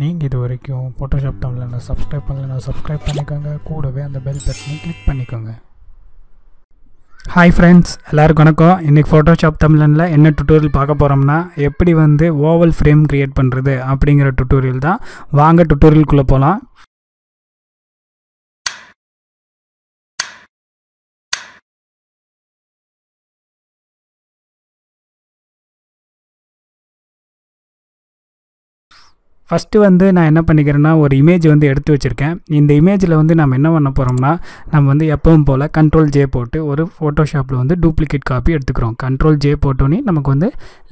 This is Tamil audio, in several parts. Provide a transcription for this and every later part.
நீங்கள் இது வரைக்கும் ஃபோட்டோஷாப் தமிழ்ல சப்ஸ்கிரைப் பண்ணலன்னா சப்ஸ்கிரைப் பண்ணிக்கோங்க. கூடவே அந்த பெல் பட்டனை கிளிக் பண்ணிக்கோங்க. ஹாய் ஃப்ரெண்ட்ஸ் எல்லாருக்கும் வணக்கம். இன்றைக்கி ஃபோட்டோஷாப் தமிழனில் என்ன டுட்டோரியல் பார்க்க போகிறோம்னா எப்படி வந்து ஓவல் ஃப்ரேம் க்ரியேட் பண்ணுறது அப்படிங்கிற டுட்டோரியல் தான். வாங்க டுட்டோரியலுக்குள்ளே போகலாம் ஃபஸ்ட்டு வந்து நான் என்ன பண்ணிக்கிறேன்னா ஒரு இமேஜ் வந்து எடுத்து வச்சுருக்கேன். இந்த இமேஜில் வந்து நம்ம என்ன பண்ண போகிறோம்னா நம்ம வந்து எப்பவும் போல் கண்ட்ரோல் ஜே போட்டு ஒரு ஃபோட்டோஷாப்பில் வந்து டூப்ளிகேட் காப்பி எடுத்துக்கிறோம். கண்ட்ரோல் ஜே போட்டோன்னே நமக்கு வந்து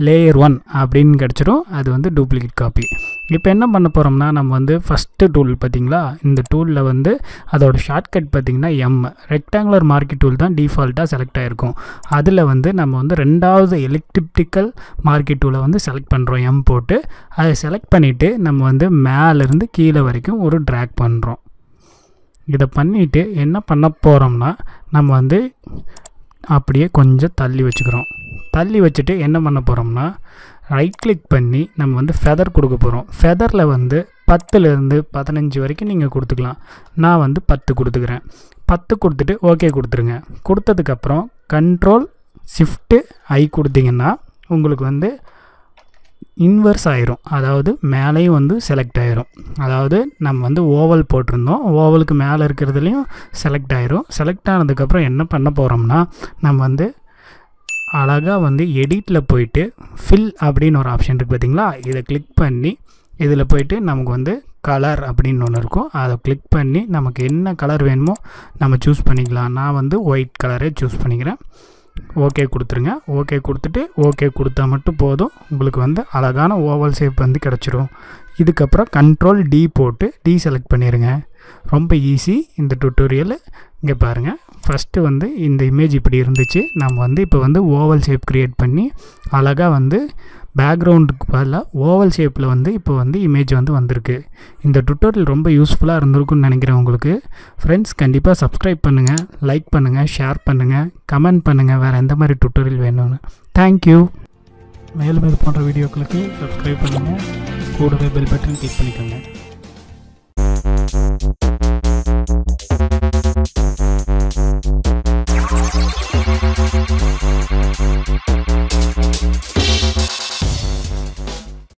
லேயர் ஒன் அப்படின்னு கிடச்சிரும். அது வந்து டூப்ளிகேட் காப்பி இப்போ என்ன பண்ண போகிறோம்னா நம்ம வந்து ஃபஸ்ட்டு டூல் பார்த்திங்களா? இந்த டூலில் வந்து அதோட ஷார்ட்கட் பார்த்திங்கன்னா எம் ரெக்டாங்குலர் மார்க்கெட் டூல் தான் டிஃபால்ட்டாக செலக்ட் ஆகிருக்கும் அதில் வந்து நம்ம வந்து ரெண்டாவது எலக்ட்ரிப்டிக்கல் மார்க்கெட் டூலை வந்து செலக்ட் பண்ணுறோம் எம் போட்டு. அதை செலக்ட் பண்ணிவிட்டு நம்ம வந்து மேலேருந்து கீழே வரைக்கும் ஒரு ட்ராக் பண்ணுறோம் இதை பண்ணிவிட்டு என்ன பண்ண போகிறோம்னா நம்ம வந்து அப்படியே கொஞ்சம் தள்ளி வச்சுக்கிறோம். தள்ளி வச்சுட்டு என்ன பண்ண போகிறோம்னா ரைட் கிளிக் பண்ணி நம்ம வந்து ஃபெதர் கொடுக்க போகிறோம் ஃபெதரில் வந்து பத்துலேருந்து பதினஞ்சு வரைக்கும் நீங்கள் கொடுத்துக்கலாம். நான் வந்து பத்து கொடுத்துக்கிறேன். பத்து கொடுத்துட்டு ஓகே கொடுத்துருங்க. கொடுத்ததுக்கப்புறம் கண்ட்ரோல் ஷிஃப்ட்டு ஐ கொடுத்தீங்கன்னா உங்களுக்கு வந்து இன்வர்ஸ் ஆயிரும். அதாவது மேலேயும் வந்து செலக்ட் ஆயிரும். அதாவது நம்ம வந்து ஓவல் போட்டிருந்தோம். ஓவலுக்கு மேலே இருக்கிறதுலையும் செலக்ட் ஆயிரும். செலக்ட் ஆனதுக்கப்புறம் என்ன பண்ண போகிறோம்னா நம்ம வந்து அழகாக வந்து எடிட்டில் போயிட்டு ஃபில் அப்படின்னு ஒரு ஆப்ஷன் இருக்குது பார்த்திங்களா இதை கிளிக் பண்ணி இதில் போயிட்டு நமக்கு வந்து கலர் அப்படின்னு ஒன்று இருக்கும். அதை கிளிக் பண்ணி நமக்கு என்ன கலர் வேணுமோ நம்ம சூஸ் பண்ணிக்கலாம். நான் வந்து ஒயிட் கலரே சூஸ் பண்ணிக்கிறேன். ஓகே கொடுத்துருங்க. ஓகே கொடுத்துட்டு ஓகே கொடுத்தா மட்டும் போதும். உங்களுக்கு வந்து அழகான ஓவல் ஷேப் வந்து கிடச்சிரும். இதுக்கப்புறம் கண்ட்ரோல் டி போட்டு டி செலக்ட் பண்ணிடுங்க ரொம்ப ஈஸி இந்த டுட்டோரியல் இங்கே பாருங்கள் ஃபஸ்ட்டு வந்து இந்த இமேஜ் இப்படி இருந்துச்சு. நம்ம வந்து இப்போ வந்து ஓவல் ஷேப் க்ரியேட் பண்ணி அழகாக வந்து பேக்ரவுண்டுக்கு பதிலாக ஓவல் ஷேப்பில் வந்து இப்போ வந்து இமேஜ் வந்து வந்திருக்கு. இந்த டுட்டோரியல் ரொம்ப யூஸ்ஃபுல்லாக இருந்திருக்குன்னு நினைக்கிறேன் உங்களுக்கு. ஃப்ரெண்ட்ஸ் கண்டிப்பாக சப்ஸ்கிரைப் பண்ணுங்கள் லைக் பண்ணுங்கள் ஷேர் பண்ணுங்கள் கமெண்ட் பண்ணுங்கள் வேறு எந்த மாதிரி டுட்டோரியல் வேணும்னு. தேங்க்யூ மேலும் இது போன்ற வீடியோக்களுக்கு சப்ஸ்கிரைப் பண்ணுங்கள் கூடவே பெல் பட்டன் கிளிக் பண்ணிக்கோங்க.